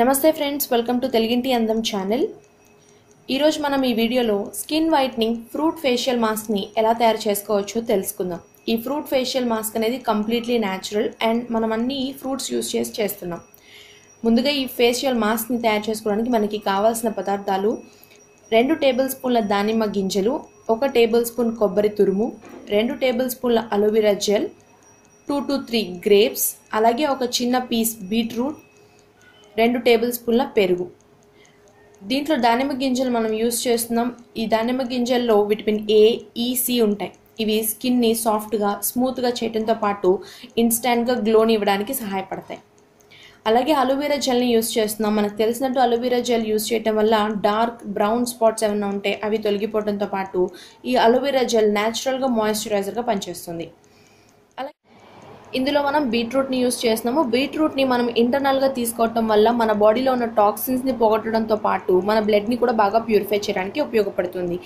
నమస్తే friends welcome to తెలుగింటి అందం ఛానల్. ఈరోజు మనం ఈ వీడియోలో స్కిన్ వైట్నింగ్ ఫ్రూట్ ఫేషియల్ మాస్క్ని ఎలా తయారు చేసుకోవచ్చో తెలుసుకుందాం. ఈ ఫ్రూట్ ఫేషియల్ మాస్క్ అనేది కంప్లీట్లీ న్యాచురల్ అండ్ మనం అన్ని ఫ్రూట్స్ యూస్ చేసి చేస్తున్నాం. ముందుగా ఈ ఫేషియల్ మాస్క్ని తయారు చేసుకోవడానికి మనకి కావాల్సిన పదార్థాలు రెండు టేబుల్ స్పూన్ల దానిమ్మ గింజలు ఒక టేబుల్ స్పూన్ కొబ్బరి తురుము రెండు టేబుల్ స్పూన్ల aloe vera gel two to three grapes అలాగే ఒక చిన్న పీస్ బీట్రూట్ రెండు టేబుల్ స్పూన్ల పెరుగు. దీంట్లో దానిమ్మ గింజలు మనం యూస్ చేస్తున్నాం. ఈ దానిమ్మ గింజల్లో విటమిన్ ఏ ఈసి e, ఉంటాయి. ఇవి స్కిన్ని సాఫ్ట్గా స్మూత్గా చేయడంతో పాటు ఇన్స్టాంట్గా గ్లోని ఇవ్వడానికి సహాయపడతాయి. అలాగే అలోవెరా జెల్ని యూస్ చేస్తున్నాం. మనకు తెలిసినట్టు అలోవెరా జెల్ యూస్ చేయడం వల్ల డార్క్ బ్రౌన్ స్పాట్స్ ఏమైనా ఉంటే అవి తొలగిపోవడంతో పాటు ఈ అలోవెరా జెల్ న్యాచురల్గా మాయిశ్చరైజర్గా పనిచేస్తుంది. ఇందులో మనం బీట్రూట్ని యూస్ చేస్తున్నాము. బీట్రూట్ని మనం ఇంటర్నల్గా తీసుకోవటం వల్ల మన బాడీలో ఉన్న టాక్సిన్స్ని పోగొట్టడంతో పాటు మన బ్లడ్ని కూడా బాగా ప్యూరిఫై చేయడానికి ఉపయోగపడుతుంది.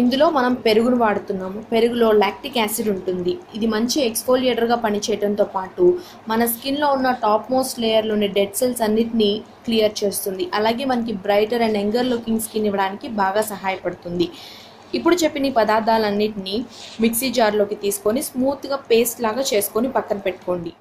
ఇందులో మనం పెరుగును వాడుతున్నాము. పెరుగులో లాక్టిక్ యాసిడ్ ఉంటుంది. ఇది మంచి ఎక్స్ఫోలియేటర్గా పనిచేయడంతో పాటు మన స్కిన్లో ఉన్న టాప్ మోస్ట్ లేయర్లోని డెడ్ సెల్స్ అన్నిటినీ క్లియర్ చేస్తుంది. అలాగే మనకి brighter and younger looking skin ఇవ్వడానికి బాగా సహాయపడుతుంది. ఇప్పుడు చెప్పిన ఈ పదార్థాలన్నింటినీ మిక్సీ జార్లోకి తీసుకొని స్మూత్గా పేస్ట్ లాగా చేసుకొని పక్కన పెట్టుకోండి.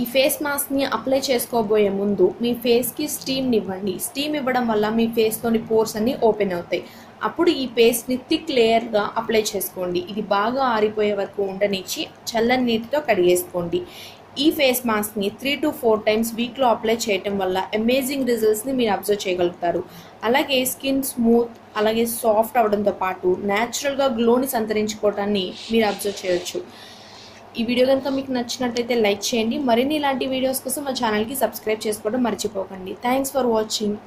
ఈ ఫేస్ మాస్క్ని అప్లై చేసుకోబోయే ముందు మీ ఫేస్కి స్టీమ్ని ఇవ్వండి. స్టీమ్ ఇవ్వడం వల్ల మీ ఫేస్లోని పోర్స్ అన్నీ ఓపెన్ అవుతాయి. అప్పుడు ఈ పేస్ట్ని థిక్ లేయర్గా అప్లై చేసుకోండి. ఇది బాగా ఆరిపోయే వరకు ఉండనిచ్చి చల్లని నీటితో కడిగేసుకోండి. ఈ ఫేస్ మాస్క్ని త్రీ టు ఫోర్ టైమ్స్ వీక్లో అప్లై చేయటం వల్ల అమేజింగ్ రిజల్ట్స్ని మీరు అబ్జర్వ్ చేయగలుగుతారు. అలాగే స్కిన్ స్మూత్ అలాగే సాఫ్ట్ అవడంతో పాటు న్యాచురల్గా గ్లోని సంతరించుకోవటాన్ని మీరు అబ్జర్వ్ చేయొచ్చు. ఈ వీడియో కనుక మీకు నచ్చినట్లయితే లైక్ చేయండి. మరిన్ని ఇలాంటి వీడియోస్ కోసం మా ఛానల్కి సబ్స్క్రైబ్ చేసుకోవడం మర్చిపోకండి. Thanks for watching.